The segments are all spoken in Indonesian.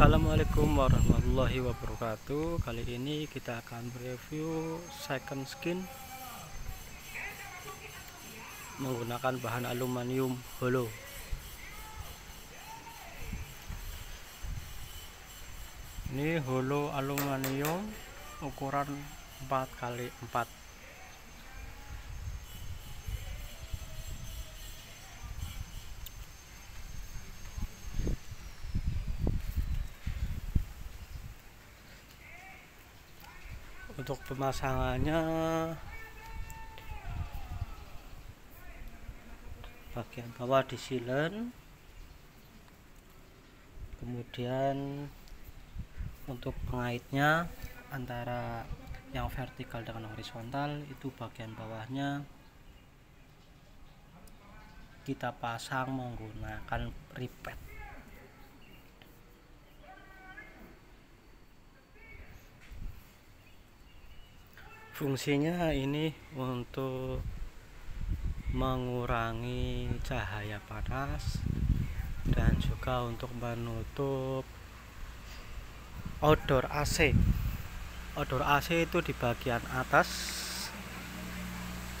Assalamualaikum warahmatullahi wabarakatuh. Kali ini kita akan review second skin Menggunakan bahan aluminium holo. Ini holo aluminium ukuran 4 kali 4 untuk pemasangannya bagian bawah di silen. Kemudian untuk pengaitnya antara yang vertikal dengan horizontal itu bagian bawahnya. Kita pasang menggunakan ripet fungsinya ini untuk mengurangi cahaya panas dan juga untuk menutup outdoor AC outdoor AC itu di bagian atas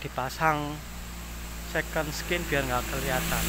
dipasang second skin biar nggak kelihatan